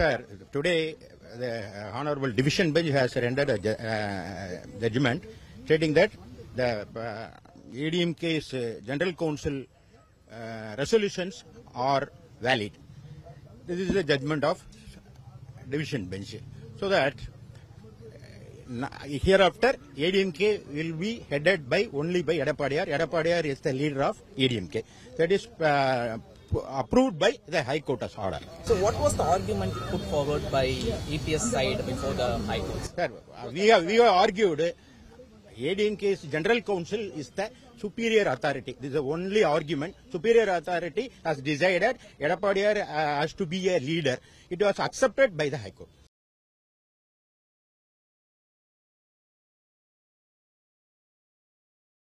Sir, today the Honorable Division Bench has rendered a uh, judgment stating that the uh, ADMK's uh, General Council uh, resolutions are valid. This is the judgment of Division Bench. So that uh, hereafter ADMK will be headed by only by Edapadiyar. Edapadiyar is the leader of ADMK. That is uh, approved by the High Court's order. So what was the argument put forward by EPS side before the High Court? Sir, we have, we have argued ADMK's General Council is the superior authority. This is the only argument. Superior authority has decided Edapadiyar uh, has to be a leader. It was accepted by the High Court.